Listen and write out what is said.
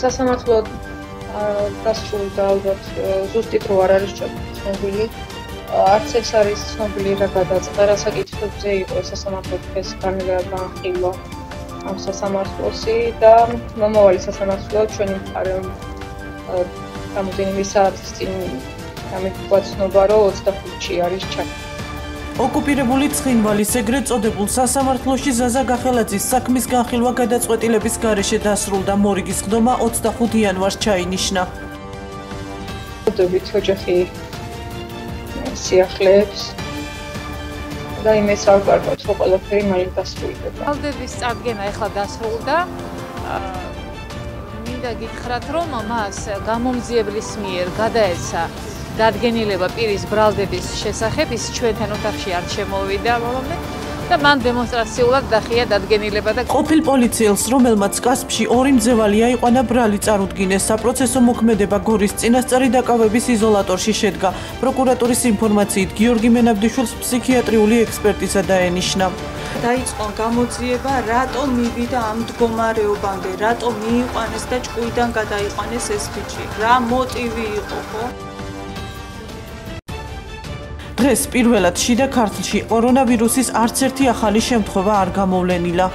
სასამართლო დასრულდა ალბათ ზუსტი დრო არ არის ჩაბმული. არც ეს არის ცნობილი რა გადაწყდა რა საკითხებზე იყო სასამართლო დღეს განხილვა ამ სასამართლოსი და მომავალი სასამართლო ჩვენი მხარე გამოდენილი საათის წინ გამიგგვაცნობა რომ 25-ში არის ჩაკ ოკუპირებული ცხინვალის ეგრეთ წოდებულ სასამართლოში ზაზა გახელაძის საქმის განხილვა გადაწყვეტილების გარეშე დასრულდა მორიგის ხდომა 25 იანვარს ჩაინიშნა. დებით ოჯახი სიახლეებს და იმეს არ გარკვევთ რომ ყველაფერი მალე დასრულდება. ალდების წარდგენა ახლა დასრულდა. მინდა გითხრათ რომ მას გამომძიებლის მიერ გადაეცა დადგენილება პირის ბრალდების შესახებ ის ჩვენთან ოთახში არ შემოვიდა მომე და მან დემონსტრაციულად დახია დადგენილება და ყოფილ პოლიციელს რომელმაც კასპში ორი მძევალი აიყვანა ბრალი წარუდგინეს. საპროცესო მოქმედება გორის წინასწარი დაკავების იზოლატორში შედგა. პროკურატურის ინფორმაციით გიორგი მენაბდიშვილს ფსიქიატრიული ექსპერტიზა დაენიშნა. დაიწყო გამოძიება რატო მივიდა ამ მდგომარეობამდე რატო მიიყვანეს და ჭკუიდან გადაიყვანეს ეს ბიჭი? რა მოტივი იყო ხო დღეს პირველად შიდა ქართლში კორონავირუსის არც ერთი ახალი შემთხვევა არ გამოვლენილა.